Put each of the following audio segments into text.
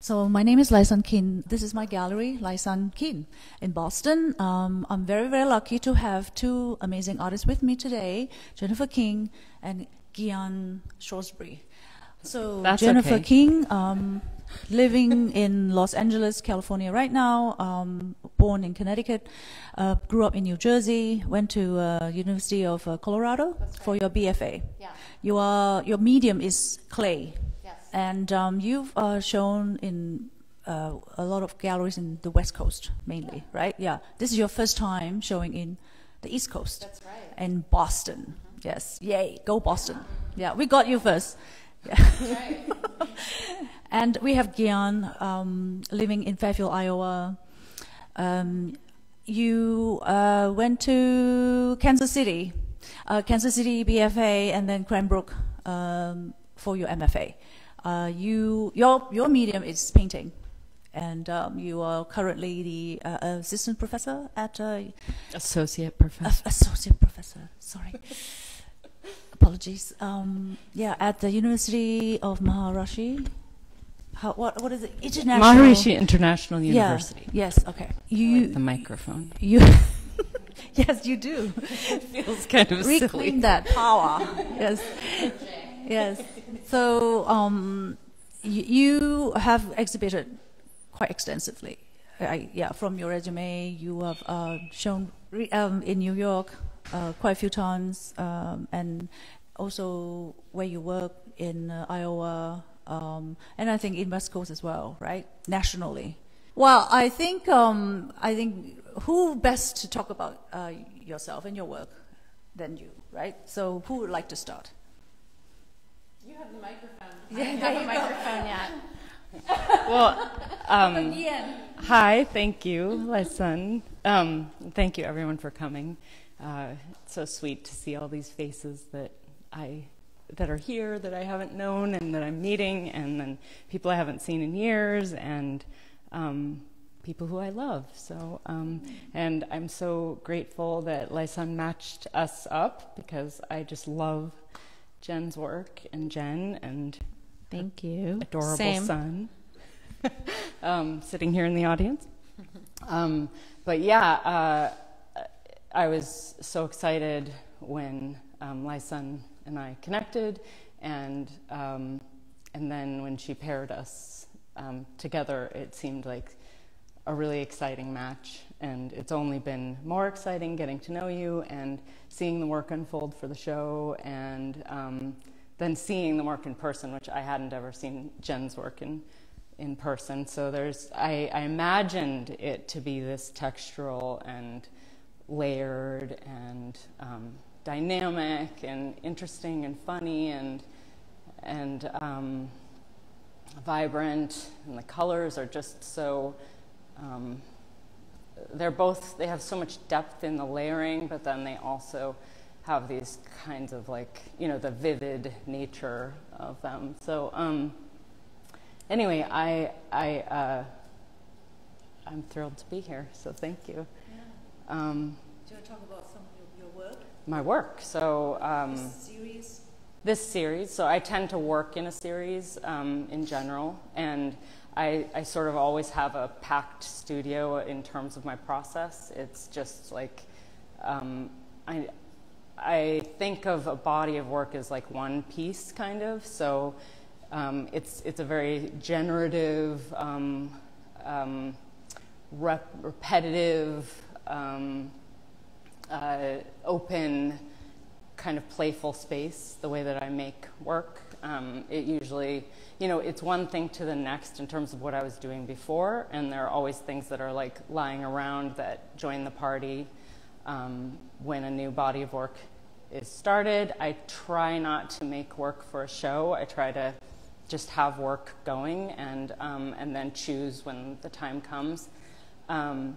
So my name is LaiSun Keane. This is my gallery, LaiSun Keane, in Boston. Um, I'm very, very lucky to have two amazing artists with me today, Jennifer King and Gyan Shrosbree. So That's Jennifer okay. King, um, living in Los Angeles, California right now, um, born in Connecticut, uh, grew up in New Jersey, went to uh, University of uh, Colorado for your BFA. Yeah. You are, your medium is clay. And um, you've uh, shown in uh, a lot of galleries in the West Coast, mainly, right? Yeah. This is your first time showing in the East Coast. That's right. And Boston. Yes. Yay. Go Boston. Yeah. We got you first. Right. And we have Gyan um, living in Fairfield, Iowa. Um, you uh, went to Kansas City, uh, Kansas City BFA, and then Cranbrook um, for your MFA. Uh, you, your, your medium is painting, and um, you are currently the uh, assistant professor at uh, Associate professor. associate professor. Sorry. Apologies. Um, yeah, at the University of Maharishi. How, what, what is it? International. Maharishi International Yeah, University. Yes. Okay. You. like the microphone. you. yes, you do. It feels kind of Reclaim silly. that power. yes. Yes. So um, you have exhibited quite extensively. I, yeah, from your resume, you have uh, shown um, in New York uh, quite a few times, um, and also where you work in uh, Iowa, um, and I think in West Coast as well, right? Nationally. Well, I think um, I think who best to talk about uh, yourself and your work than you, right? So who would like to start? You have the microphone. Yeah, I have a microphone yet. Well, um, hi, thank you, LaiSun. Um, thank you, everyone, for coming. Uh, it's so sweet to see all these faces that I that are here that I haven't known and that I'm meeting, and then people I haven't seen in years, and um, people who I love. So, um, and I'm so grateful that LaiSun matched us up because I just love Jen's work and Jen and Thank you. adorable Same. son um, sitting here in the audience. Um, but yeah, uh, I was so excited when um, LaiSun and I connected, and um, and then when she paired us um, together, it seemed like a really exciting match. And it's only been more exciting getting to know you and seeing the work unfold for the show, and um, then seeing the work in person, which I hadn't ever seen Jen's work in in person. So there's, I, I imagined it to be this textural and layered and um, dynamic and interesting and funny and and um, vibrant, and the colors are just so. Um, they're both. They have so much depth in the layering, but then they also have these kinds of like you know the vivid nature of them. So. Um, anyway, I, I, uh, I'm thrilled to be here, so thank you. Um, Do you want to talk about some of your, your work, my work. So, um, series? this series, so I tend to work in a series um, in general, and I, I sort of always have a packed studio in terms of my process. It's just like, um, I, I think of a body of work as like one piece, kind of. So um, it's, it's a very generative, um, um, rep- repetitive, um, uh, open, kind of playful space, the way that I make work. Um, it usually, you know, it's one thing to the next in terms of what I was doing before, and there are always things that are like lying around that join the party um, when a new body of work is started. I try not to make work for a show. I try to just have work going and, um, and then choose when the time comes. Um,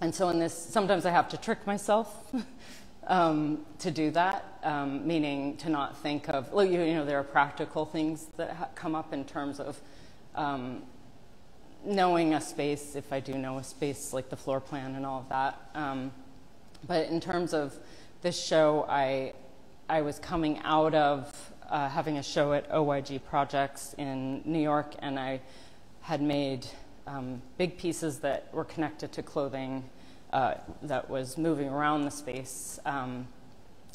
and so in this, sometimes I have to trick myself um, to do that, um, meaning to not think of, well, you, you know, there are practical things that ha- come up in terms of um, knowing a space, if I do know a space, like the floor plan and all of that. Um, but in terms of this show, I, I was coming out of uh, having a show at OYG Projects in New York, and I had made um, big pieces that were connected to clothing uh, that was moving around the space. Um,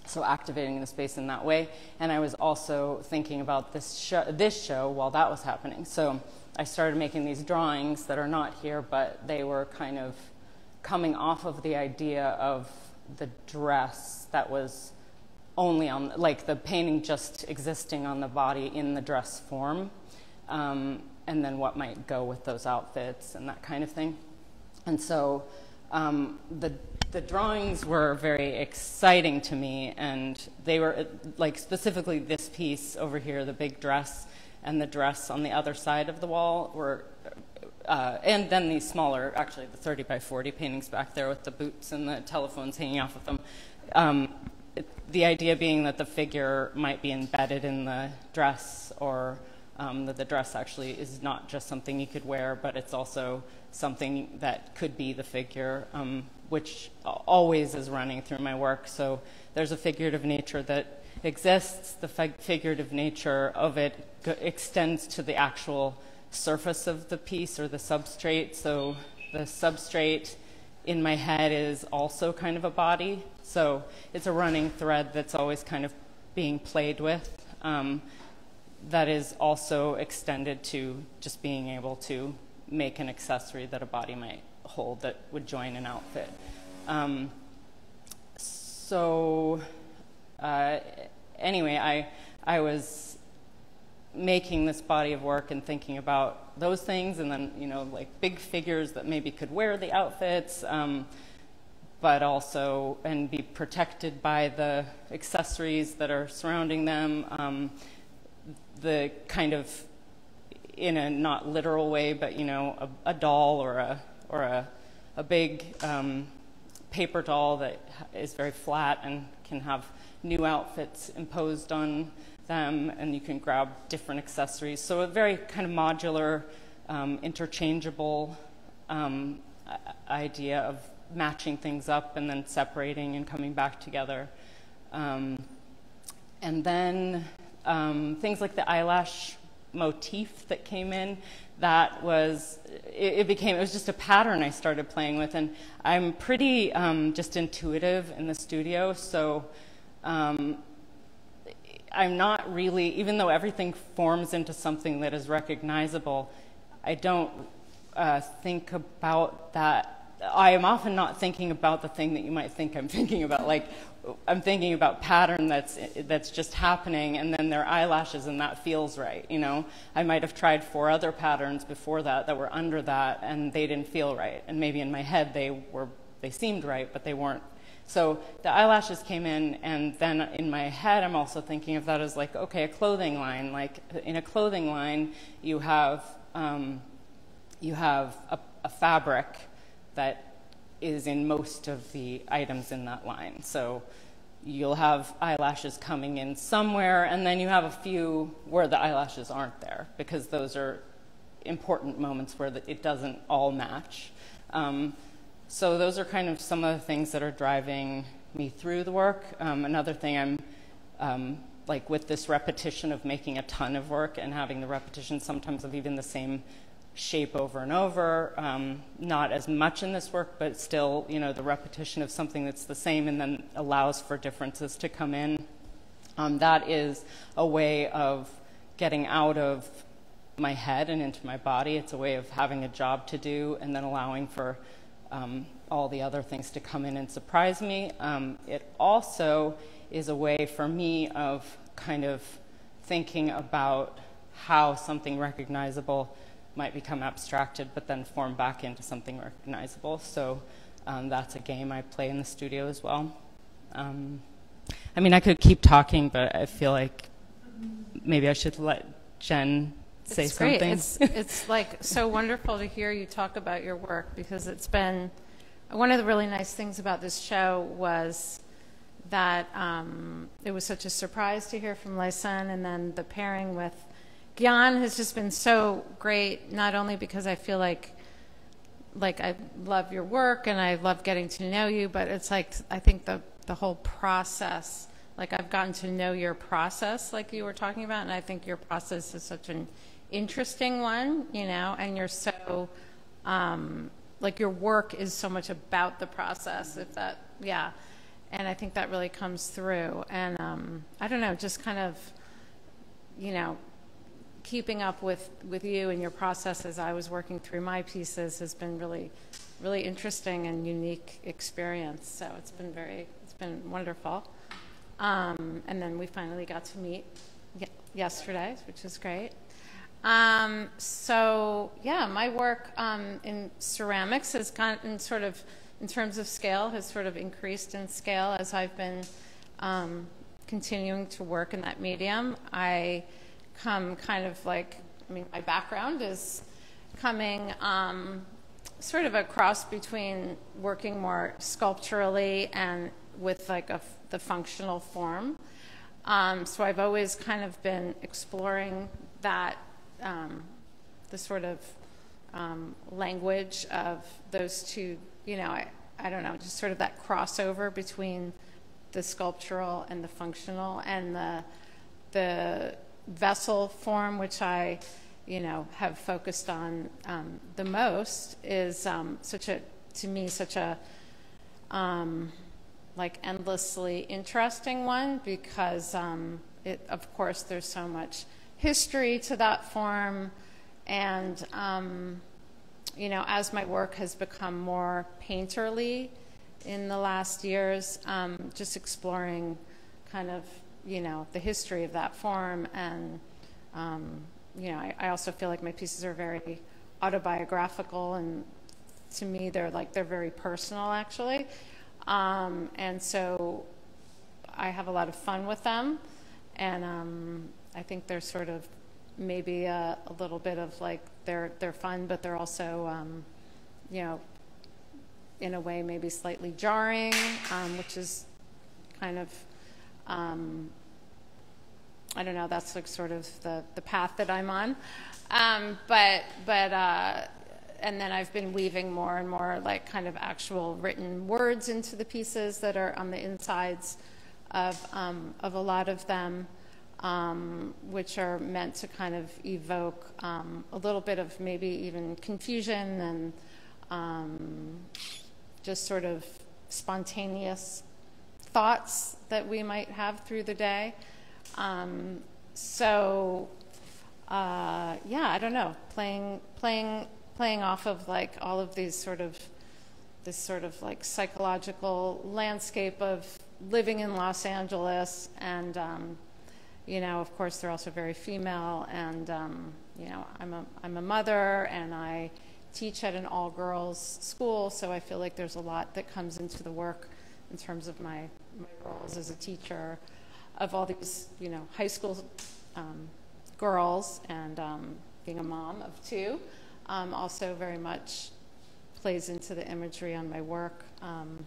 so activating the space in that way. And I was also thinking about this show, this show while that was happening. So I started making these drawings that are not here, but they were kind of coming off of the idea of the dress that was only on, like the painting just existing on the body in the dress form, um, and then what might go with those outfits and that kind of thing. And so um, the the drawings were very exciting to me, and they were like specifically this piece over here, the big dress, and the dress on the other side of the wall were, uh, and then these smaller, actually the 30 by 40 paintings back there with the boots and the telephones hanging off of them. Um, it, the idea being that the figure might be embedded in the dress or um, that the dress actually is not just something you could wear, but it's also something that could be the figure. Um, which always is running through my work. So there's a figurative nature that exists. The figurative nature of it extends to the actual surface of the piece or the substrate. So the substrate in my head is also kind of a body. So it's a running thread that's always kind of being played with. Um, that is also extended to just being able to make an accessory that a body might hold that would join an outfit. Um, so uh, anyway, I, I was making this body of work and thinking about those things and then, you know, like big figures that maybe could wear the outfits, um, but also, and be protected by the accessories that are surrounding them. Um, the kind of, in a not literal way, but, you know, a, a doll or a or a, a big um, paper doll that is very flat and can have new outfits imposed on them, and you can grab different accessories. So a very kind of modular, um, interchangeable um, idea of matching things up and then separating and coming back together. Um, and then um, things like the eyelash motif that came in that was it, it, became it was just a pattern I started playing with, and I'm pretty um, just intuitive in the studio, so um, I'm not really even though everything forms into something that is recognizable. I don't uh, think about that. I am often not thinking about the thing that you might think I'm thinking about, like I'm thinking about pattern that's that's just happening, and then their eyelashes, and that feels right. You know, I might have tried four other patterns before that that were under that, and they didn't feel right. And maybe in my head they were they seemed right, but they weren't. So the eyelashes came in, and then in my head I'm also thinking of that as like okay, a clothing line. Like in a clothing line, you have um, you have a, a fabric that is in most of the items in that line. So you'll have eyelashes coming in somewhere, and then you have a few where the eyelashes aren't there, because those are important moments where the, it doesn't all match. Um, so those are kind of some of the things that are driving me through the work. Um, another thing I'm um, like with this repetition of making a ton of work and having the repetition sometimes of even the same shape over and over. Um, not as much in this work, but still, you know, the repetition of something that's the same and then allows for differences to come in. Um, that is a way of getting out of my head and into my body. It's a way of having a job to do and then allowing for um, all the other things to come in and surprise me. Um, it also is a way for me of kind of thinking about how something recognizable might become abstracted but then form back into something recognizable. So um, that's a game I play in the studio as well. Um, I mean, I could keep talking, but I feel like maybe I should let Jen say it's something. Great. It's, it's like so wonderful to hear you talk about your work because it's been one of the really nice things about this show was that um, it was such a surprise to hear from LaiSun and then the pairing with Gyan has just been so great, not only because I feel like like I love your work and I love getting to know you, but it's like I think the the whole process, like I've gotten to know your process, like you were talking about, and I think your process is such an interesting one, you know, and you're so, um, like your work is so much about the process, if that, yeah. And I think that really comes through. And um, I don't know, just kind of, you know, keeping up with, with you and your process as I was working through my pieces has been really, really interesting and unique experience. So it's been very, it's been wonderful. Um, and then we finally got to meet yesterday, which is great. Um, so yeah, my work um, in ceramics has gotten sort of, in terms of scale, has sort of increased in scale as I've been um, continuing to work in that medium. I come kind of like, I mean, my background is coming um, sort of a cross between working more sculpturally and with like a, the functional form. Um, so I've always kind of been exploring that, um, the sort of um, language of those two, you know, I, I don't know, just sort of that crossover between the sculptural and the functional and the, the vessel form, which I, you know, have focused on um, the most, is um, such a, to me, such a, um, like endlessly interesting one because, um, it, of course, there's so much history to that form, and um, you know, as my work has become more painterly in the last years, just exploring kind of you know, the history of that form. And, um, you know, I, I, also feel like my pieces are very autobiographical and to me they're like, they're very personal actually. Um, and so I have a lot of fun with them. And um, I think they're sort of maybe a, a, little bit of like, they're, they're fun, but they're also, um, you know, in a way maybe slightly jarring, um, which is kind of um, I don't know, that's like sort of the, the path that I'm on. Um, but, but, uh, and then I've been weaving more and more like kind of actual written words into the pieces that are on the insides of, um, of a lot of them, um, which are meant to kind of evoke um, a little bit of maybe even confusion and um, just sort of spontaneous thoughts that we might have through the day. Um, so, uh, yeah, I don't know, playing, playing, playing off of like all of these sort of, this sort of like psychological landscape of living in Los Angeles and, um, you know, of course, they're also very female, and um, you know, I'm a I'm a mother, and I teach at an all-girls school, so I feel like there's a lot that comes into the work in terms of my my roles as a teacher of all these, you know, high school um, girls and um, being a mom of two um, also very much plays into the imagery on my work, um,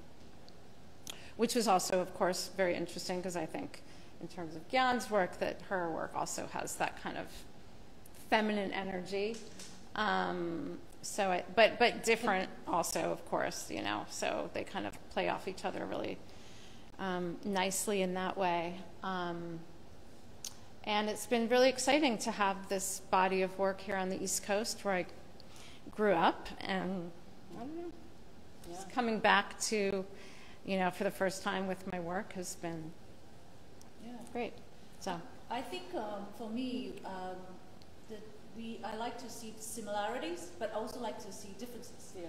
which was also, of course, very interesting because I think in terms of Gyan's work that her work also has that kind of feminine energy. Um, so, I, but but different also, of course, you know. So they kind of play off each other really um, nicely in that way. Um, and it's been really exciting to have this body of work here on the East Coast where I grew up and I don't know, yeah. coming back to, you know, for the first time with my work has been yeah. great. So I think um, for me, um, that we I like to see similarities, but also like to see differences. Yeah.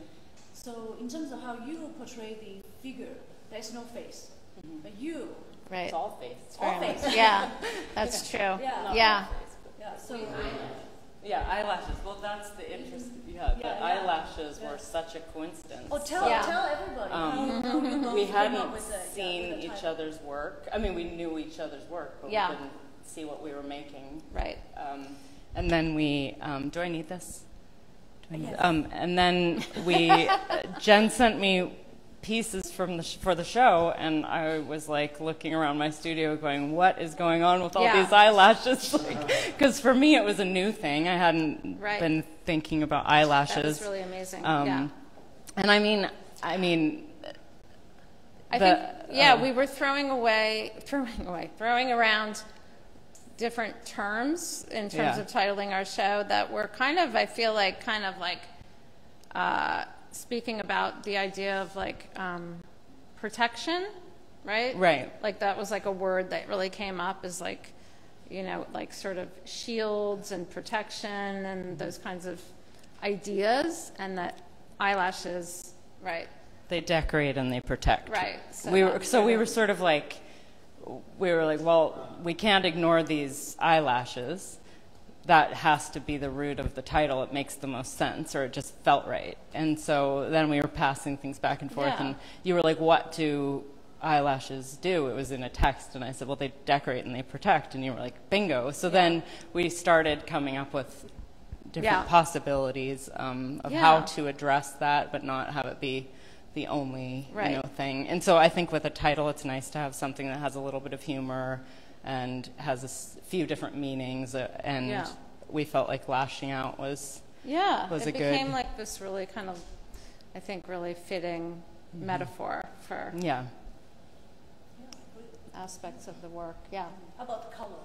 So in terms of how you portray the figure, there's no face. Mm-hmm. But you, Right. It's all face. It's all face. Yeah, that's true. Yeah. Yeah. Yeah. So Yeah, eyelashes. Well, that's the interest. Yeah, the Yeah, yeah. eyelashes Yeah. were such a coincidence. oh, tell Yeah. tell everybody Um, how, how you both we hadn't the, seen with the each other's work. I mean, we knew each other's work, but Yeah. we didn't see what we were making. Right. Um, and then we, um, do I need this? Do I need, Yes. um, and then we, Jen sent me pieces from the sh- for the show, and I was like looking around my studio, going, "What is going on with all Yeah. these eyelashes?" Because for me, it was a new thing. I hadn't Right. been thinking about eyelashes. That was really amazing. Um, yeah. And I mean, I mean, I the- think, yeah, uh, we were throwing away, throwing away, throwing around different terms in terms Yeah. of titling our show that were kind of, I feel like, kind of like uh, speaking about the idea of like um, protection, right? Right. Like that was like a word that really came up as like, you know, like sort of shields and protection and those kinds of ideas, and that eyelashes, right? They decorate and they protect. Right, so we were so we were sort of like we were like, well, we can't ignore these eyelashes. That has to be the root of the title. It makes the most sense, or it just felt right. And so then we were passing things back and forth, Yeah. and you were like, "What do eyelashes do?" It was in a text, and I said, "Well, they decorate and they protect." And you were like, "Bingo!" So then we started coming up with different Yeah. possibilities um, of how to address that, but not have it be the only Right. you know thing. And so I think with a title, it's nice to have something that has a little bit of humor and has a few different meanings. Uh, and Yeah. we felt like lashing out was Yeah, was it a good- became like this really kind of, I think, really fitting Mm-hmm. metaphor for yeah. aspects of the work. Yeah. How about color?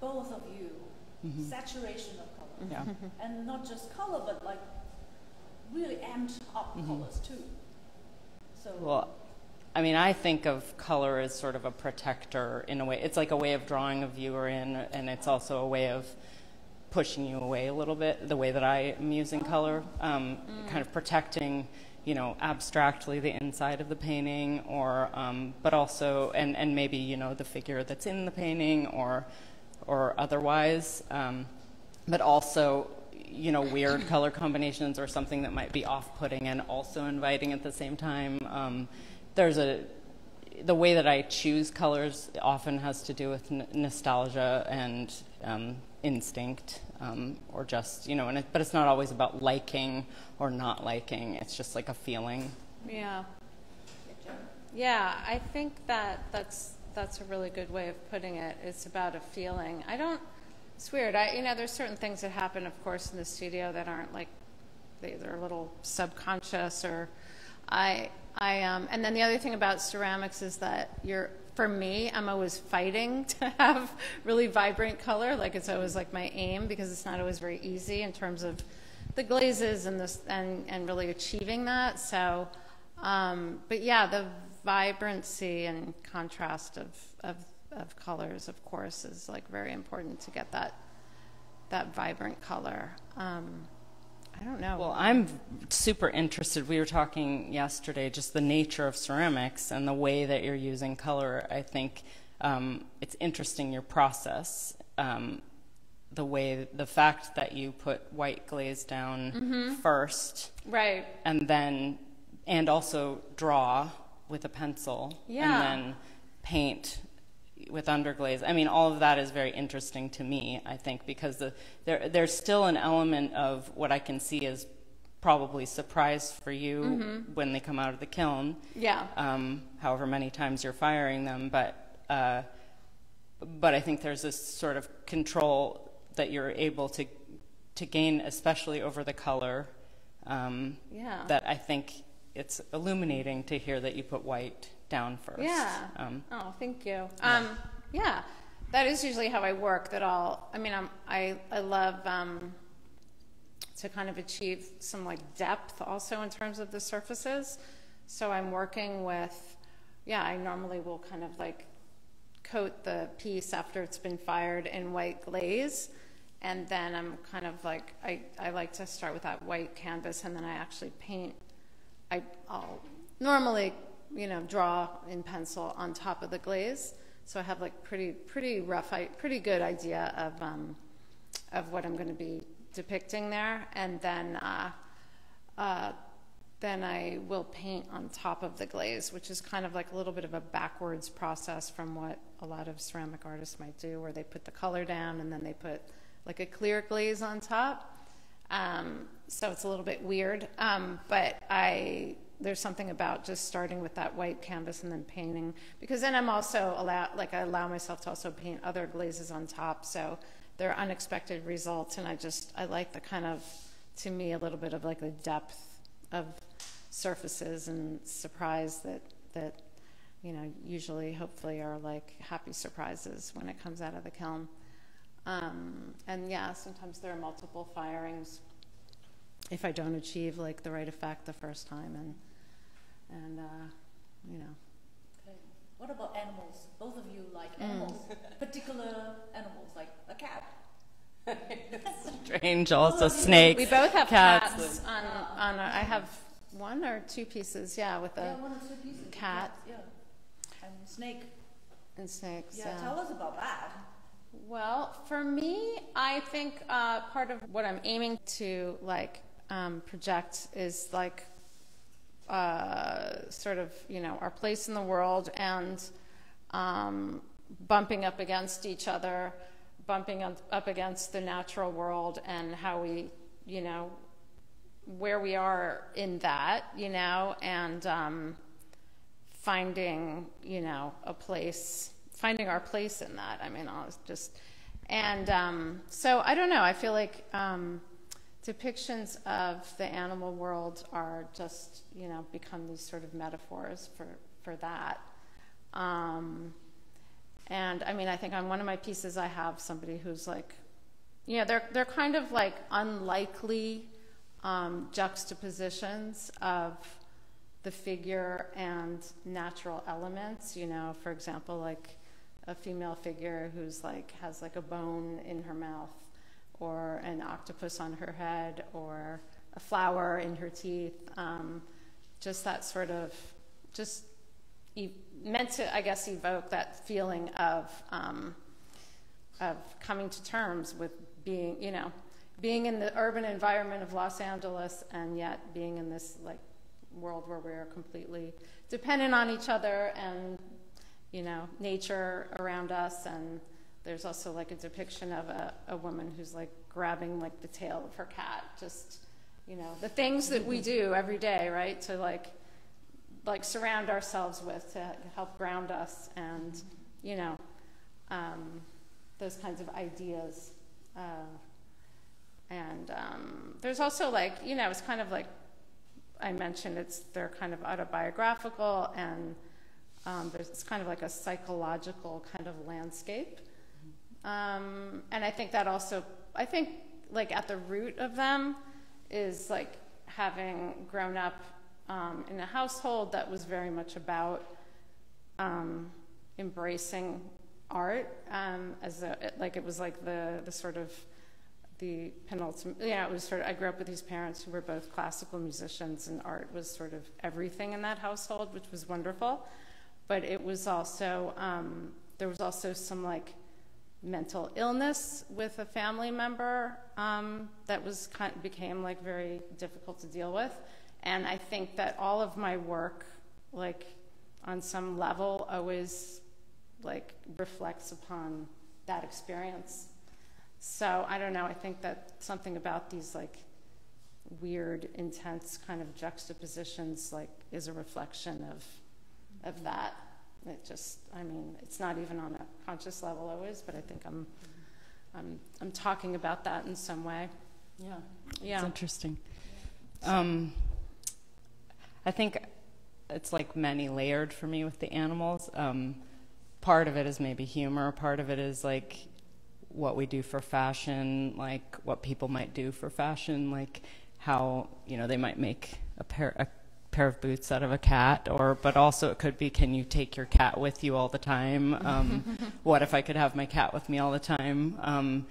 Both of you, saturation of color. Yeah. And not just color, but like really amped up colors too. So Well, I mean, I think of color as sort of a protector in a way. It's like a way of drawing a viewer in, and it's also a way of pushing you away a little bit. The way that I am using color, um, kind of protecting, you know, abstractly the inside of the painting, or um, but also, and and maybe you know the figure that's in the painting, or or otherwise, um, but also you know weird color combinations or something that might be off-putting and also inviting at the same time. Um, there's a the way that I choose colors often has to do with nostalgia and um, instinct, um, or just you know, and it, but it's not always about liking or not liking. It's just like a feeling. Yeah. Yeah, I think that that's that's a really good way of putting it. It's about a feeling. I don't. It's weird. I you know there's certain things that happen, of course, in the studio that aren't like they, they're a little subconscious or I I um and then the other thing about ceramics is that you're for me I'm always fighting to have really vibrant color like it's always like my aim because it's not always very easy in terms of the glazes and this and and really achieving that. So um but yeah the vibrancy and contrast of of of colors of course is like very important to get that that vibrant color. Um I don't know. Well, I'm super interested. We were talking yesterday just the nature of ceramics and the way that you're using color. I think um, it's interesting your process. Um, the way, the fact that you put white glaze down first right. and then, and also draw with a pencil Yeah. and then paint with underglaze. I mean, all of that is very interesting to me. I think because the, there there's still an element of what I can see as probably surprise for you Mm-hmm. when they come out of the kiln. Yeah. Um, however many times you're firing them, but uh, but I think there's this sort of control that you're able to to gain, especially over the color. Um, Yeah. That I think it's illuminating to hear that you put white down first. Yeah. Um, oh, thank you. Um, yeah, that is usually how I work. That I'll. I mean, I'm, I I love um, to kind of achieve some like depth also in terms of the surfaces. So I'm working with. Yeah, I normally will kind of like coat the piece after it's been fired in white glaze. And then I'm kind of like, I, I like to start with that white canvas and then I actually paint I, I'll normally, you know, draw in pencil on top of the glaze. So I have like pretty, pretty rough, pretty good idea of, um, of what I'm going to be depicting there. And then, uh, uh, then I will paint on top of the glaze, which is kind of like a little bit of a backwards process from what a lot of ceramic artists might do, where they put the color down and then they put like a clear glaze on top. Um, so it's a little bit weird, um, but I there's something about just starting with that white canvas and then painting because then I'm also allow like I allow myself to also paint other glazes on top, so they're unexpected results, and I just I like the kind of to me a little bit of like the depth of surfaces and surprise that that you know, usually, hopefully, are like happy surprises when it comes out of the kiln. Um, and yeah, sometimes there are multiple firings if I don't achieve like the right effect the first time, and and uh, you know. Okay. What about animals? Both of you like animals, particular animals, like a cat. Strange, also snakes. We both have cats. cats, on on. Our, I have one or two pieces, yeah, with a Yeah, one or two pieces. cat. Yeah. And snake. and snakes. Yeah, tell us about that. Well, for me, I think uh, part of what I'm aiming to like um, project is like uh, sort of you know our place in the world and um, bumping up against each other, bumping up against the natural world and how we you know where we are in that you know and um, finding you know a place finding our place in that. I mean i was just and um, so i don't know. I feel like um, depictions of the animal world are just you know become these sort of metaphors for for that um, and i mean i think on one of my pieces i have somebody who's like you know they're they're kind of like unlikely um, juxtapositions of the figure and natural elements. You know, for example, like a female figure who's like has like a bone in her mouth, or an octopus on her head, or a flower in her teeth. Um, just that sort of just e- meant to, I guess, evoke that feeling of um, of coming to terms with being, you know, being in the urban environment of Los Angeles and yet being in this like world where we're completely dependent on each other and you know nature around us and there's also like a depiction of a, a woman who's like grabbing like the tail of her cat just you know the things that we do every day right to like like surround ourselves with to help ground us and you know um, those kinds of ideas uh, and um, there's also like you know it's kind of like I mentioned it's they're kind of autobiographical and um, there's it's kind of like a psychological kind of landscape um, and I think that also I think like at the root of them is like having grown up um, in a household that was very much about um, embracing art um, as a, like it was like the the sort of the penultimate yeah it was sort of i grew up with these parents who were both classical musicians and art was sort of everything in that household which was wonderful. But it was also um, there was also some like mental illness with a family member um, that was kind of became like very difficult to deal with and i think that all of my work like on some level always like reflects upon that experience so I don't know. I think that something about these like weird, intense kind of juxtapositions like is a reflection of of that. It just, I mean, it's not even on a conscious level always, but I think I'm I'm I'm talking about that in some way. Yeah, Yeah. it's interesting. Um, I think it's like many layered for me with the animals. Um, part of it is maybe humor. Part of it is like what we do for fashion, like what people might do for fashion, like how you know they might make a pair a pair of boots out of a cat, or but also it could be can you take your cat with you all the time? Um, what if I could have my cat with me all the time? Um,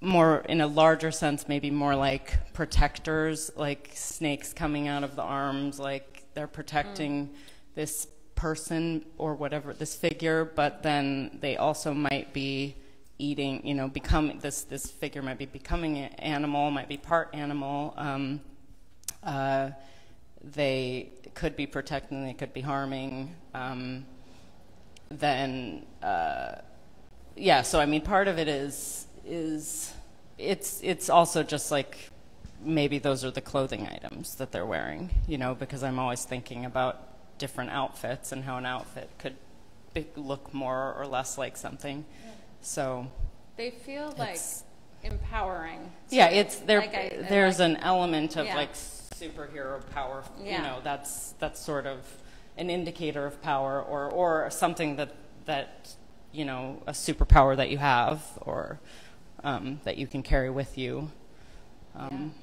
more in a larger sense, maybe more like protectors, like snakes coming out of the arms, like they're protecting this person or whatever, this figure, but then they also might be eating, you know, becoming this this figure might be becoming an animal, might be part animal. Um, uh, they could be protecting, they could be harming. Um, then, uh, yeah. So I mean, part of it is is it's it's also just like maybe those are the clothing items that they're wearing, you know, because I'm always thinking about different outfits and how an outfit could be, look more or less like something. So They feel like empowering. yeah, it's there. Like I- there's like- an element of Yeah. like superhero power. You know, that's that's sort of an indicator of power or, or something that, that, you know, a superpower that you have or um, that you can carry with you. Um,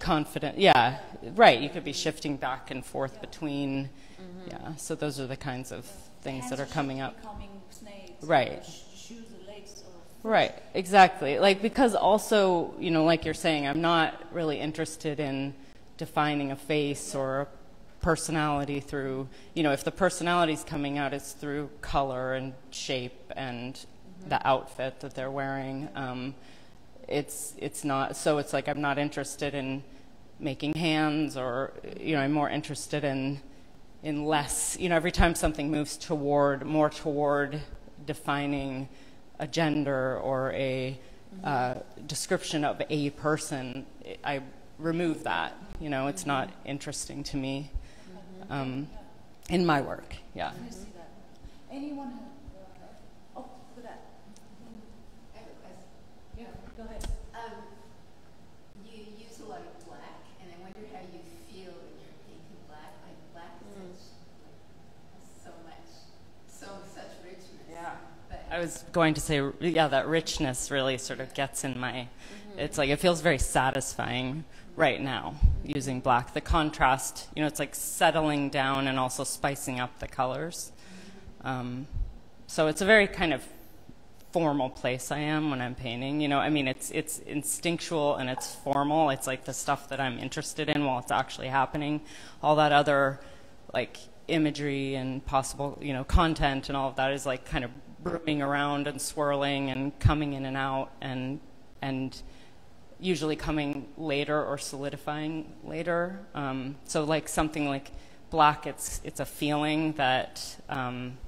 confident, yeah, right. You could be shifting back and forth between, yeah. So those are the kinds of things that are coming up. Right. Right, exactly. Like because also, you know, like you're saying, I'm not really interested in defining a face or a personality through, you know, if the personality's coming out, it's through color and shape and the outfit that they're wearing. Um, it's it's not so. It's like I'm not interested in making hands, or you know, I'm more interested in in less. You know, every time something moves toward more toward defining a gender or a uh, description of a person, I remove that. You know, it's not interesting to me um, in my work. Yeah. Anyone? have- Oh, look that. I have a question. Yeah, go ahead. Um, you use a lot of black, and I wonder how you feel when you're painting black. Like black is such, so much, so such richness. Yeah. But I was going to say, yeah, that richness really sort of gets in my. It's like it feels very satisfying right now using black. The contrast, you know, it's like settling down and also spicing up the colors. Um, so it's a very kind of formal place I am when I'm painting. You know, I mean, it's it's instinctual and it's formal. It's like the stuff that I'm interested in while it's actually happening. All that other, like imagery and possible, you know, content and all of that is like kind of brooming around and swirling and coming in and out and and usually coming later or solidifying later. Um, so like something like black, it's it's a feeling that um,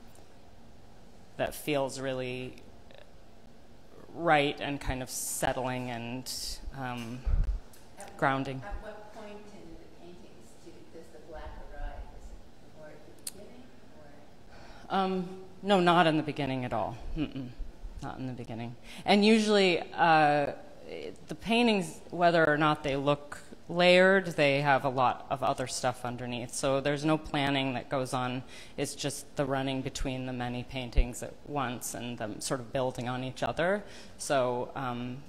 that feels really right and kind of settling and um, at, grounding. At what point in the paintings do, does the black arrive? Is it the beginning, or Um, no, not in the beginning at all. Mm-mm. Not in the beginning. And usually, uh, the paintings, whether or not they look layered, they have a lot of other stuff underneath. So there's no planning that goes on. It's just the running between the many paintings at once and them sort of building on each other. So um,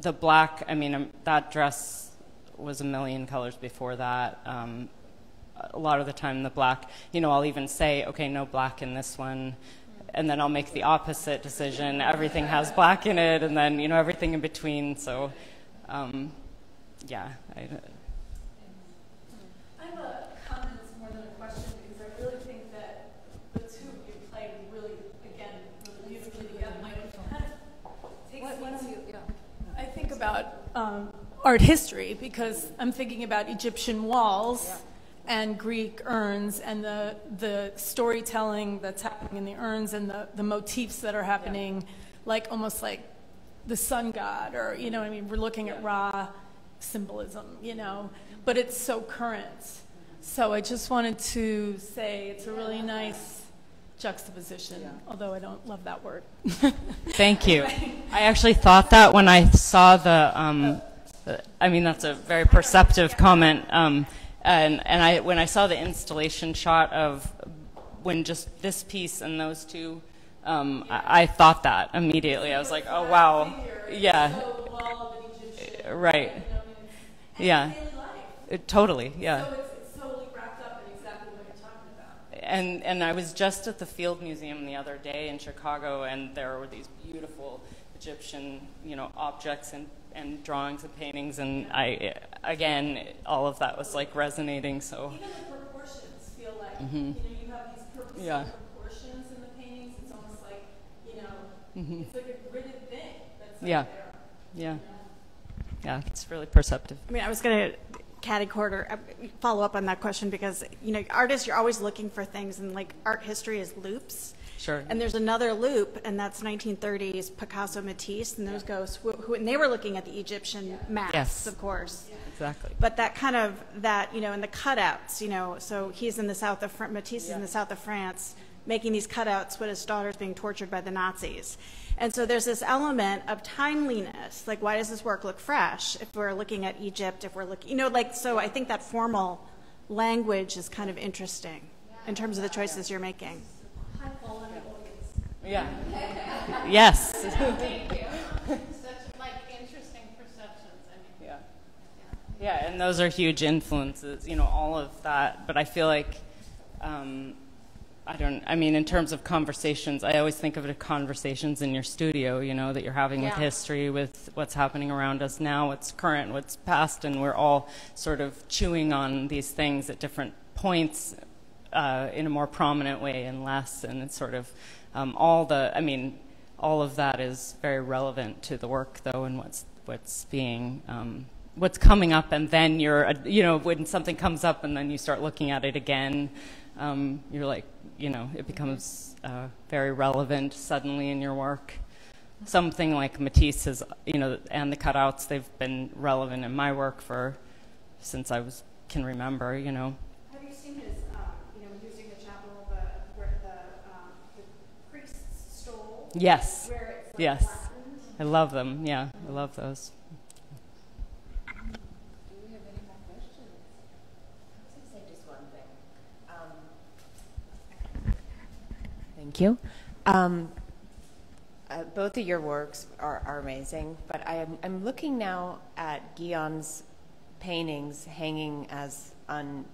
the black, I mean, um, that dress was a million colors before that. Um, a lot of the time, the black, you know, I'll even say, okay, no black in this one. And then I'll make the opposite decision. Everything has black in it, and then, you know, everything in between. So, um, yeah. I, I have a comment that's more than a question because I really think that the two of you play really, again, really beautifully together. Kind of takes me to- I think about um, art history because I'm thinking about Egyptian walls and Greek urns and the, the storytelling that's happening in the urns and the, the motifs that are happening, like almost like the sun god, or, you know, what I mean, we're looking at Ra symbolism, you know, but it's so current. So I just wanted to say it's a really nice juxtaposition, although I don't love that word. Thank you. I actually thought that when I saw the. Um, the- I mean, that's a very perceptive comment. Um, and and I when I saw the installation shot of when just this piece and those two, um, I, I thought that immediately. I was like, oh wow, yeah, So the wall of an Egyptian, right, you know, and yeah. It- totally, yeah. So it's, it's totally wrapped up in exactly what you're talking about. and and I was just at the Field Museum the other day in Chicago, and there were these beautiful Egyptian, you know, objects and and drawings and paintings, and I again, all of that was like resonating. So Even the proportions feel like, you know, you have these purposeful. Yeah. proportions in the paintings. It's almost like, you know, it's like a gridded thing that's like. Yeah. there. yeah, yeah, it's really perceptive. I mean, I was going to Caddy quarter uh, follow up on that question because you know, artists you're always looking for things, and like art history is loops. Sure. And there's another loop, and that's 1930s Picasso, Matisse, and those ghosts. Who, who, and they were looking at the Egyptian masks, Yes. of course. Exactly. But that kind of that you know, in the cutouts, you know, so he's in the south of Fr- Matisse is in the south of France, making these cutouts with his daughter's being tortured by the Nazis. And so there's this element of timeliness. Like, why does this work look fresh if we're looking at Egypt? If we're looking, you know, like, so I think that formal language is kind of interesting in terms of the choices you're making. Yeah. yes. Thank you. Such like interesting perceptions. I mean, Yeah. Yeah, and those are huge influences, you know, all of that. But I feel like, um, I don't, I mean, in terms of conversations, I always think of it as conversations in your studio, you know, that you're having with history, with what's happening around us now, what's current, what's past, and we're all sort of chewing on these things at different points uh, in a more prominent way and less. And it's sort of um, all the, I mean, all of that is very relevant to the work, though, and what's what's being um, what's coming up, and then you're, uh, you know, when something comes up, and then you start looking at it again, um, you're like, you know, it becomes uh, very relevant suddenly in your work. Something like Matisse has, you know, and the cutouts, they've been relevant in my work for since I was can remember, you know. Have you seen his, um, you know, using the chapel, the, where the, um, the priest's stole? Yes. Like Yes. flattened? I love them. Yeah, I love those. Thank you. Um, uh, both of your works are, are amazing, but I am, I'm looking now at Gyan's paintings hanging as un,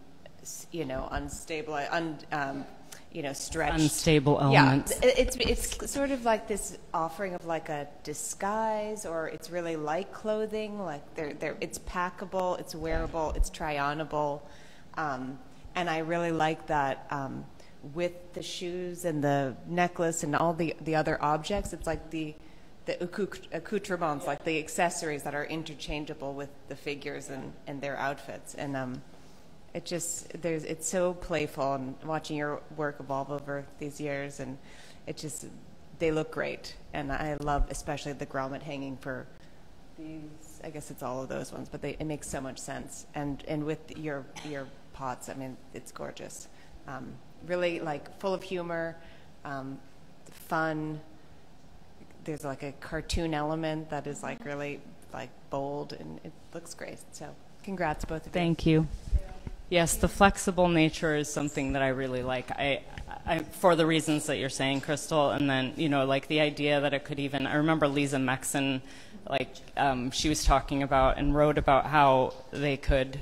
you know, unstable, un, um, you know, stretched. Unstable elements. th- it's it's sort of like this offering of like a disguise, or it's really light clothing. Like they're, they're it's packable, it's wearable, it's try-onable, um, and I really like that um, with the shoes and the necklace and all the the other objects. It's like the the accoutrements, like the accessories that are interchangeable with the figures and, and their outfits, and um, it just there's it's so playful and watching your work evolve over these years and it just they look great. And I love especially the grommet hanging for these I guess it's all of those ones but they, it makes so much sense. And and with your your pots I mean it's gorgeous. Um, really like full of humor um, fun. There's like a cartoon element that is like really like bold and it looks great. So congrats both of you. Thank you. Yes, the flexible nature is something that I really like. I, I, for the reasons that you're saying, Crystal, and then you know, like the idea that it could even. I remember Lisa Mexon, like um, she was talking about and wrote about how they could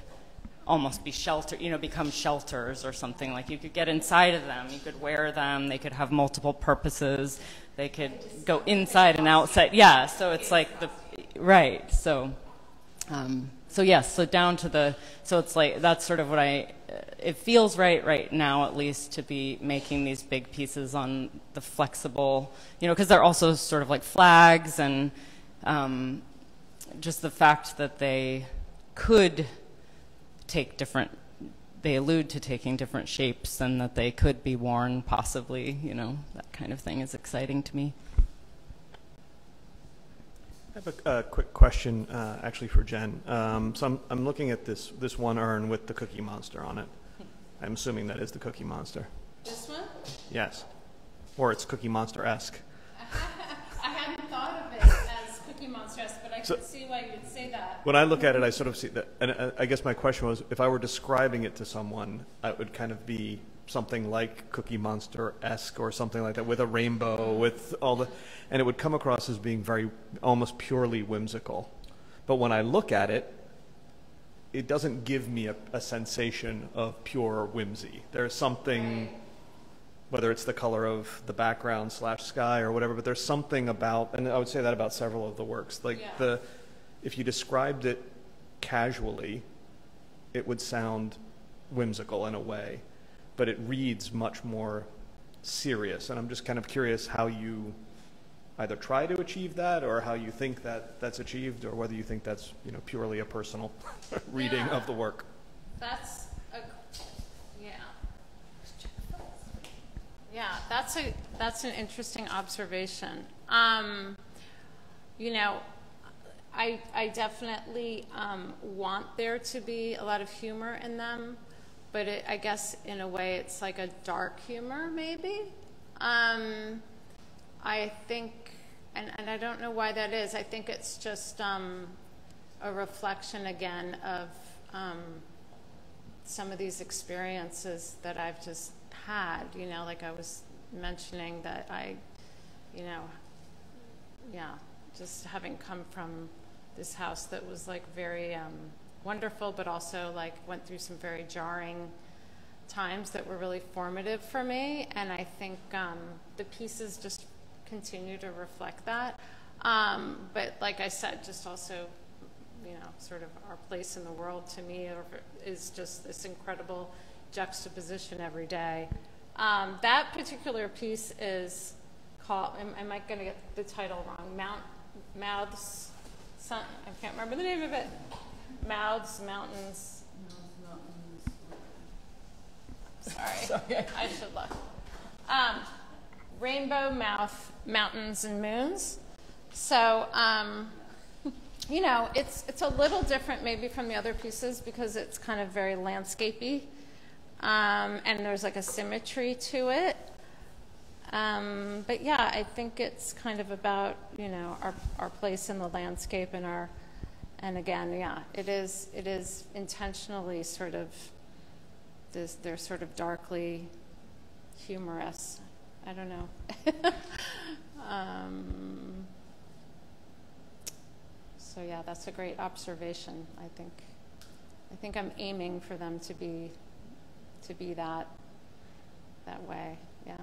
almost be shelter, you know, become shelters or something. Like you could get inside of them, you could wear them, they could have multiple purposes, they could go inside and outside. Yeah, so it's like the right. So. Um, so yes, so down to the, so it's like that's sort of what I. It feels right right now, at least, to be making these big pieces on the flexible, you know, because they're also sort of like flags and um, just the fact that they could take different. They allude to taking different shapes and that they could be worn, possibly. You know, that kind of thing is exciting to me. I have a, a quick question, uh, actually for Jen. Um, so I'm, I'm looking at this this one urn with the Cookie Monster on it. I'm assuming that is the Cookie Monster. this one? Yes, or it's Cookie Monster esque. I hadn't thought of it as Cookie Monster, esque, but I So- can see why you would say that. When I look at it, I sort of see that. And uh, I guess my question was, if I were describing it to someone, it would kind of be something like Cookie Monster esque or something like that, with a rainbow, with all the, and it would come across as being very almost purely whimsical. But when I look at it, it doesn't give me a, a sensation of pure whimsy. There's something, whether it's the color of the background slash sky or whatever, but there's something about, and I would say that about several of the works. Like Yeah. the, if you described it casually, it would sound whimsical in a way, but it reads much more serious. And I'm just kind of curious how you either try to achieve that or how you think that that's achieved or whether you think that's, you know, purely a personal reading Yeah. of the work. That's a, yeah. Yeah, that's a, that's an interesting observation. Um, you know, I, I definitely um, want there to be a lot of humor in them, but it, I guess in a way it's like a dark humor, maybe. Um, I think, and, and I don't know why that is. I think it's just um, a reflection again of um, some of these experiences that I've just had, you know, like I was mentioning that I, you know, yeah, just having come from this house that was like very um, wonderful, but also like went through some very jarring times that were really formative for me. And I think um, the pieces just continue to reflect that. Um, but like I said, just also, you know, sort of our place in the world to me is just this incredible juxtaposition every day. Um, that particular piece is called, am, am I going to get the title wrong? Mount, Mouths, Sun, I can't remember the name of it. Mouths, Mountains. Sorry, I should look. Um, Rainbow Mouth, Mountains and Moons. So, um, you know, it's, it's a little different maybe from the other pieces because it's kind of very landscapey. Um, and there's like a symmetry to it. Um, but yeah, I think it's kind of about you know our our place in the landscape and our and again, yeah, it is it is intentionally sort of this they're sort of darkly humorous. I don't know. um, so yeah, that's a great observation. I think I think I'm aiming for them to be to be that that way. Yeah.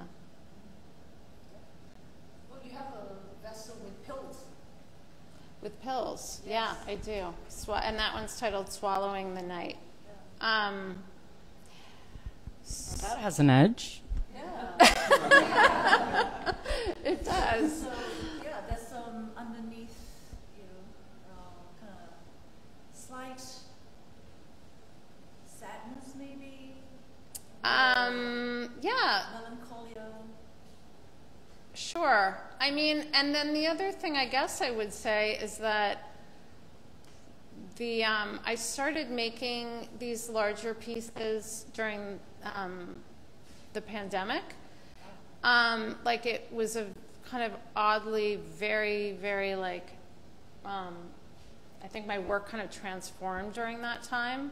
Well, you have a vessel with pills. With pills, yes. yeah, I do. Sw- and that one's titled "Swallowing the Night." Yeah. Um, that has an edge. Yeah. it does. So, yeah, there's um, underneath, you know, uh, kind of slight sadness, maybe. Um, yeah. Melancholia. Sure. I mean, and then the other thing I guess I would say is that the um, I started making these larger pieces during um, the pandemic. Um, like it was a kind of oddly very very like um, I think my work kind of transformed during that time,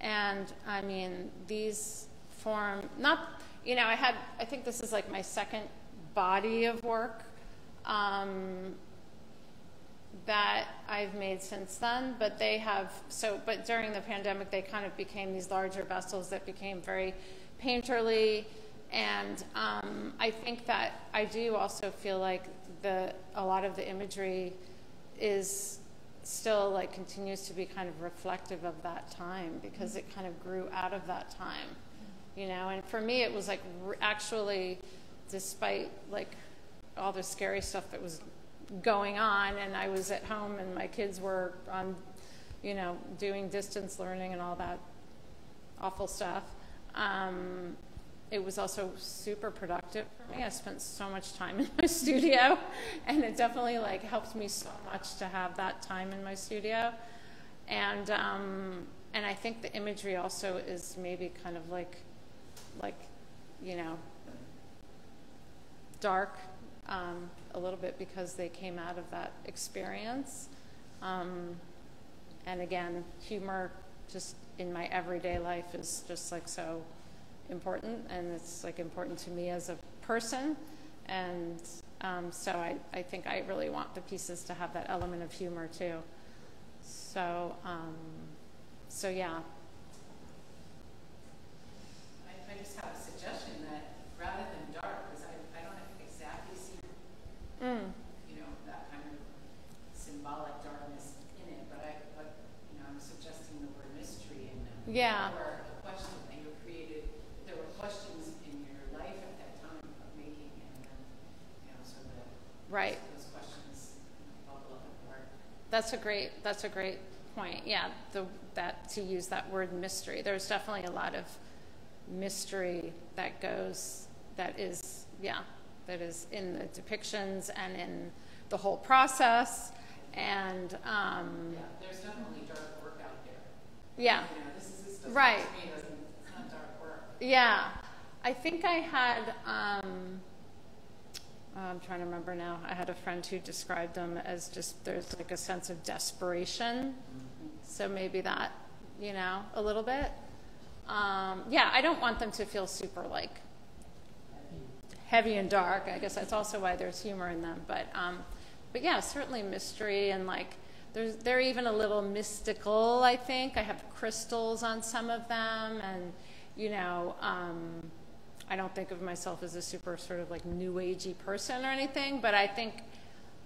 and I mean these form not you know I had I think this is like my second body of work um, that I've made since then, but they have so but during the pandemic they kind of became these larger vessels that became very painterly. And um, I think that I do also feel like the a lot of the imagery is still like continues to be kind of reflective of that time because it kind of grew out of that time you know? And for me it was like actually despite like all the scary stuff that was going on and I was at home and my kids were on you know doing distance learning and all that awful stuff um, it was also super productive for me. I spent so much time in my studio, and it definitely like helped me so much to have that time in my studio. And um, and I think the imagery also is maybe kind of like like you know dark um, a little bit because they came out of that experience. Um, and again, humor just in my everyday life is just like so important and it's like important to me as a person and um, so I, I think I really want the pieces to have that element of humor too. So um, so yeah. I, I just have a suggestion that rather than dark, because I, I don't exactly see mm. you know that kind of symbolic darkness in it, but I but you know I'm suggesting the word mystery and yeah. or a question that you created. There were questions in your life at that time of making, and then you know so that right. those questions bubble up apart. That's a great. That's a great point. Yeah, the that to use that word mystery. There's definitely a lot of mystery that goes. That is, yeah, that is in the depictions and in the whole process. And um, Yeah, there's definitely dark work out there. yeah, You know, this is this Right. to me doesn't it's not dark work. yeah. I think I had. Um, I'm trying to remember now. I had a friend who described them as just there's like a sense of desperation. So maybe that, you know, a little bit. Um, yeah, I don't want them to feel super like heavy and dark. I guess that's also why there's humor in them. But um, but yeah, certainly mystery and like there's they're even a little mystical. I think I have crystals on some of them, and you know. Um, I don't think of myself as a super sort of like new agey person or anything, but I think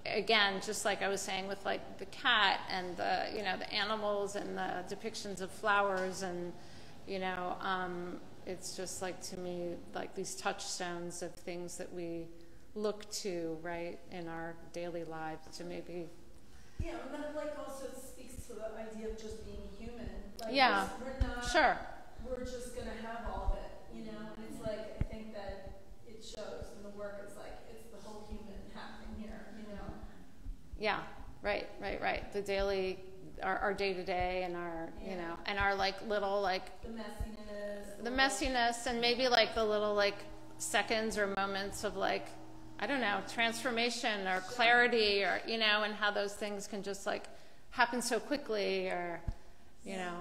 again, just like I was saying with like the cat and the you know the animals and the depictions of flowers and you know um, it's just like to me like these touchstones of things that we look to right in our daily lives to maybe Yeah, and that like also speaks to the idea of just being human. Like Yeah. we're, not sure we're just gonna have all of it, you know? And it's like I think that it shows in the work it's like it's the whole human happening here, you know? Yeah, right, right, right. The daily, our, our day to day, and our, you know, and our like little like The messiness. The messiness, and maybe like the little like seconds or moments of like, I don't know, transformation or clarity, or you know, and how those things can just like happen so quickly, or you know,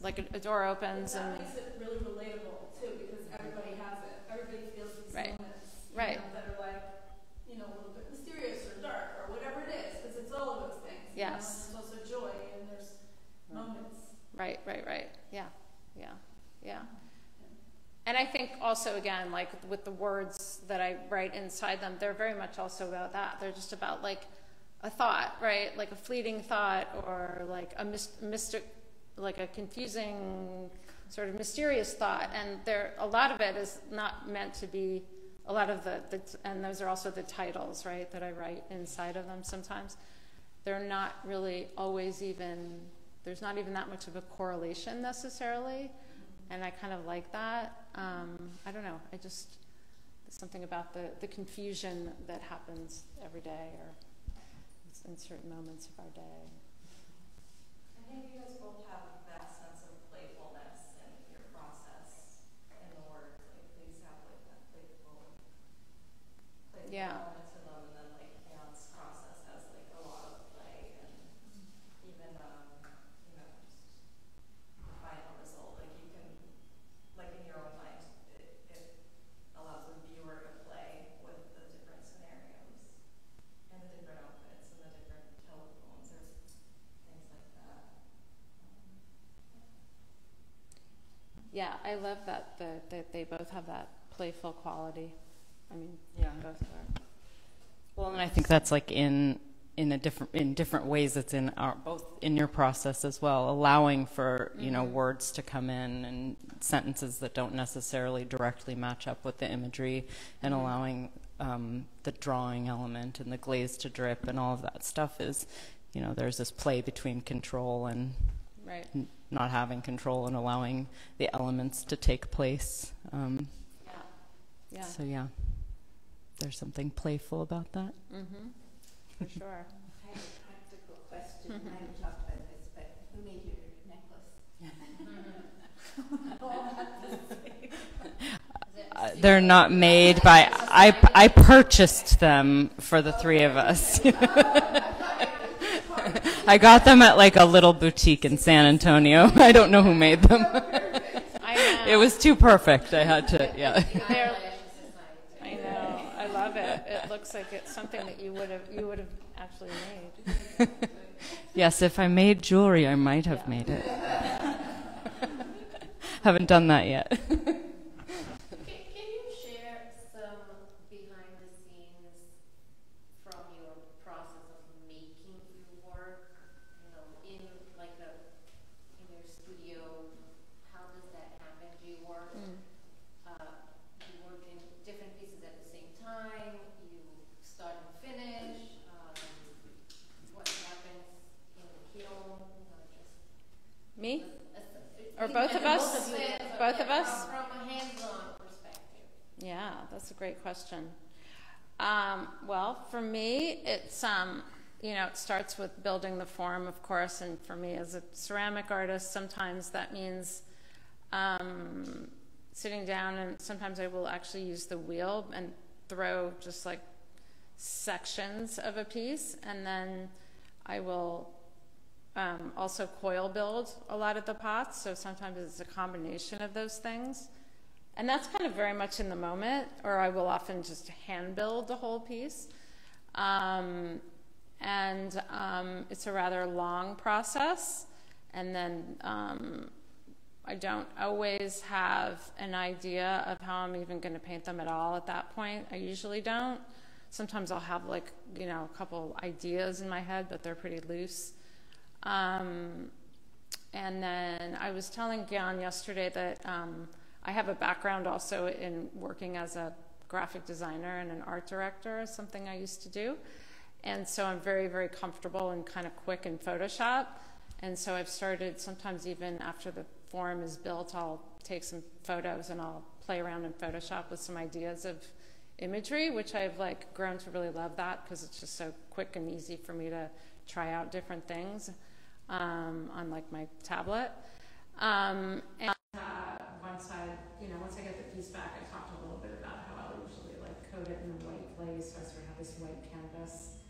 like a, a door opens That and makes it really relatable too, because everybody has it. Everybody feels these Right. moments, Right. know, that are like, you know, a little bit mysterious or dark or whatever it is, because it's all of those things. you know, and Yes. There's also joy and there's moments. Right, right, right. Yeah, yeah, yeah. And I think also, again, like with the words that I write inside them, they're very much also about that. They're just about like a thought, right? Like a fleeting thought or like a mystic, like a confusing, sort of mysterious thought. And there, a lot of it is not meant to be, a lot of the, the and those are also the titles, right, that I write inside of them sometimes. They're not really always even there's not even that much of a correlation necessarily, and I kind of like that. Um, I don't know. I just something about the the confusion that happens every day or in certain moments of our day. I think you guys both have that sense of playfulness in your process in the work. Like these have like that playful, playful Yeah. element to them, and then like Anne's process has like a lot of play and even um, you know just the final result. Like you can, like in your own mind, it, it allows the viewer to play with the different scenarios and the different outfits and the different telephones or things like that. Yeah, I love that the, that they both have that playful quality. I mean, Yeah. both are. Well, and I think that's like in in a different in different ways. It's in our both in your process as well, allowing for you know words to come in and sentences that don't necessarily directly match up with the imagery, and allowing um, the drawing element and the glaze to drip and all of that stuff is, you know, there's this play between control and Right. N- not having control and allowing the elements to take place. Um, Yeah. Yeah. So yeah, there's something playful about that. Mm-hmm. For sure. I have a practical question. I haven't talked about this, but who made your necklace? Uh, they're not made by. I I purchased them for the three of us. I got them at like a little boutique in San Antonio. I don't know who made them. It was too perfect. I had to. Yeah. They're- I know. I love it. It looks like it's something that you would have you would have actually made. yes, if I made jewelry, I might have made it. Haven't done that yet. Can, can you share some behind the scenes from your process of making your work? You know, in like a in your studio, how does that happen? Do you work? Uh, do you work in different pieces at the same time? You start and finish. Um, what happens in the kiln? You know, just Me? Uh, Or both of us? Both of you. Both of us? From a hands-on perspective. Yeah, that's a great question. Um, well, for me, it's um, you know, it starts with building the form, of course, and for me as a ceramic artist, sometimes that means um, sitting down, and sometimes I will actually use the wheel and throw just like sections of a piece, and then I will um, also coil build a lot of the pots, so sometimes it's a combination of those things. And that's kind of very much in the moment, or I will often just hand build the whole piece. Um, and um, it's a rather long process. And then um, I don't always have an idea of how I'm even going to paint them at all at that point. I usually don't. Sometimes I'll have like, you know, a couple ideas in my head, but they're pretty loose. Um, and then I was telling Gyan yesterday that um, I have a background also in working as a graphic designer and an art director, something I used to do. And so I'm very, very comfortable and kind of quick in Photoshop. And so I've started sometimes even after the form is built, I'll take some photos and I'll play around in Photoshop with some ideas of imagery, which I've like grown to really love that because it's just so quick and easy for me to try out different things um, on like my tablet. Um, and uh, once I, you know, once I get the piece back, I talked a little bit about how I'll usually like coat it in a white glaze, so I sort of have this white canvas.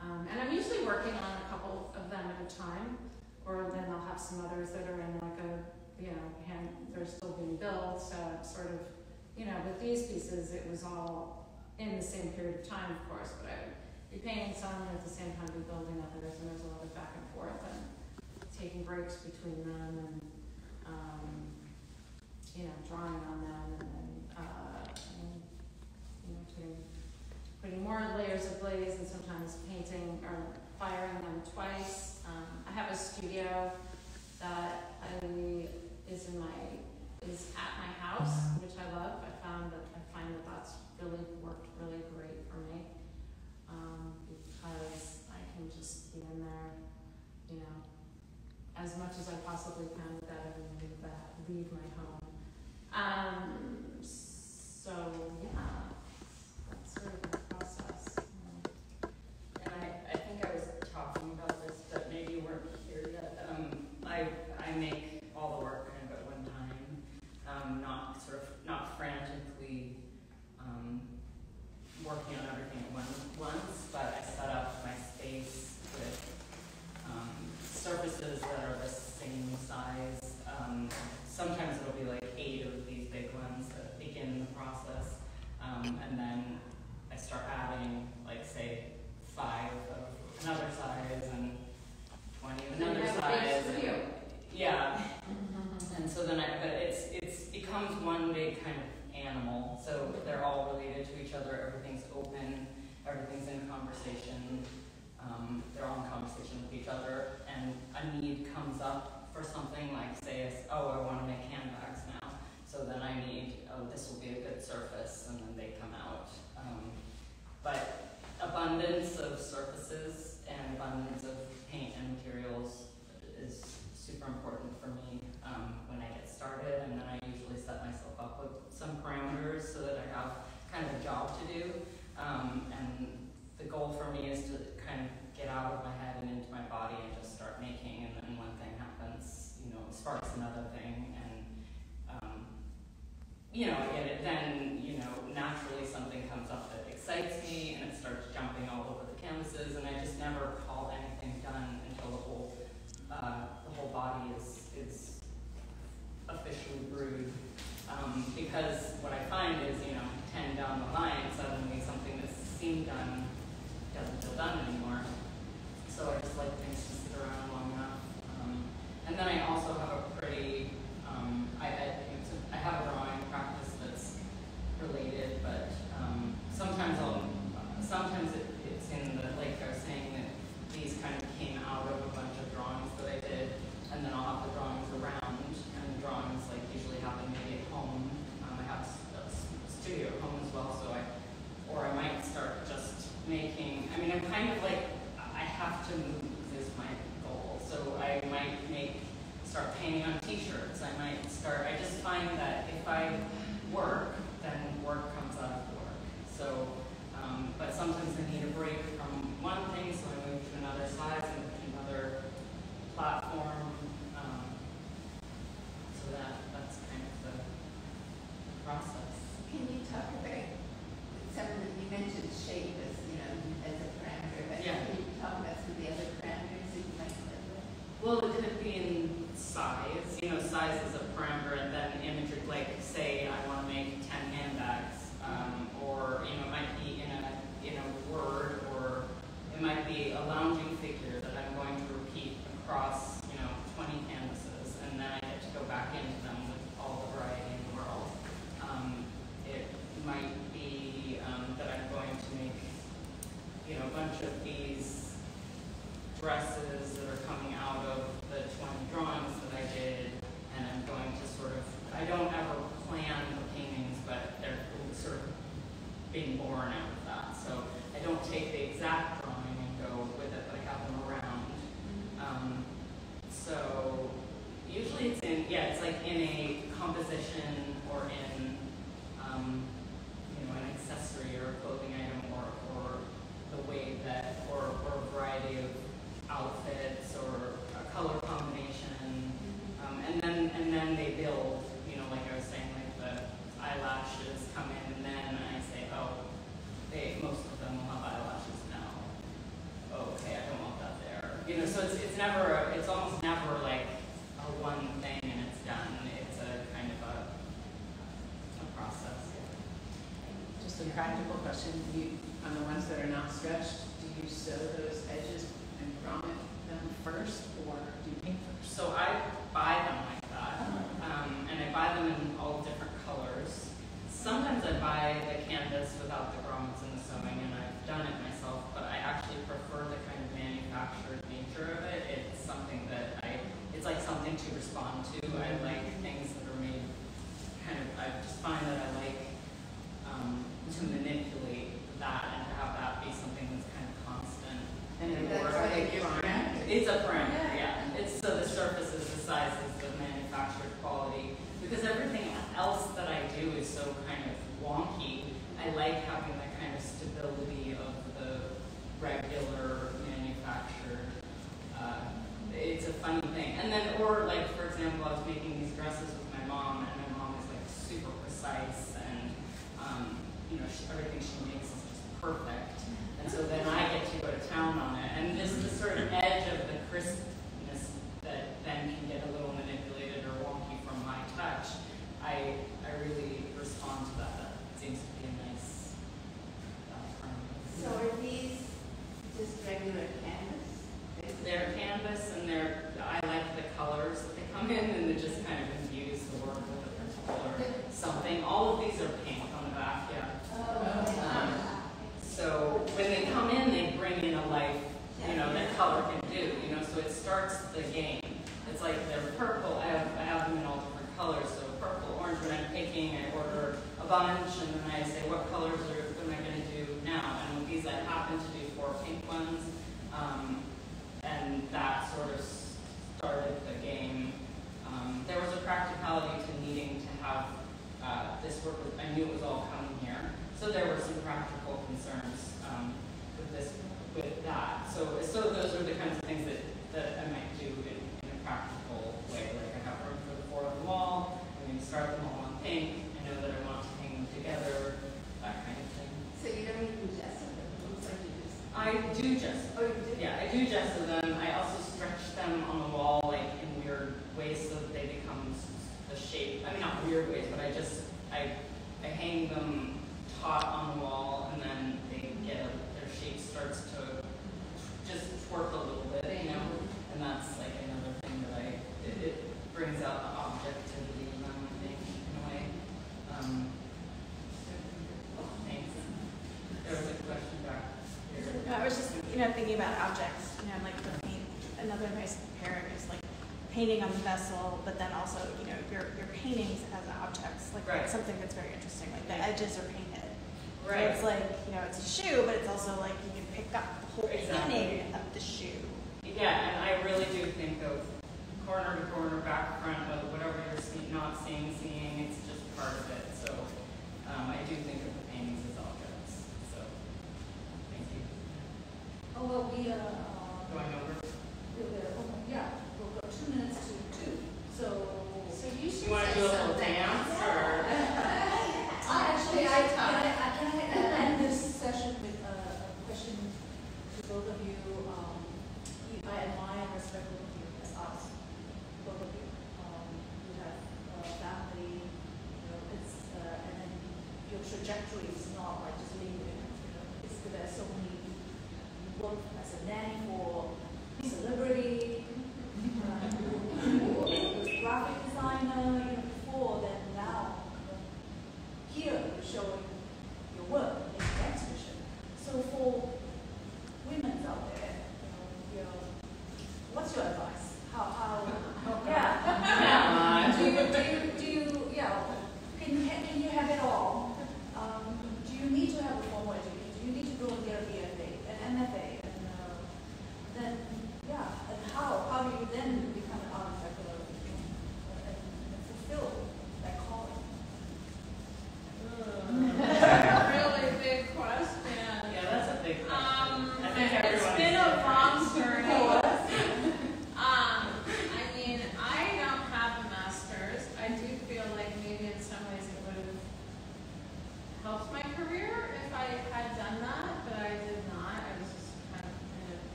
Um, and I'm usually working on a couple of them at a time, or then I'll have some others that are in like a, you know, hand, they're still being built, so sort of, you know, with these pieces, it was all in the same period of time, of course, but I would be painting some and at the same time be building others, and there's a lot of back and forth and taking breaks between them and, um, you know, drawing on them and then, uh, and, you know, putting, more layers of glaze and sometimes painting or firing them twice. Um, I have a studio that I, is in my, is at my house, which I love. I found that, I find that that's really worked really great for me. Um, because I can just be in there, you know, as much as I possibly can without having to leave that, leave my home. Um, so yeah, kitchen or in um, you know, an accessory or a clothing the shoe. Yeah, and I really do think of corner to corner, back front, whatever you're see, not seeing, seeing, it's just part of it. So um, I do think of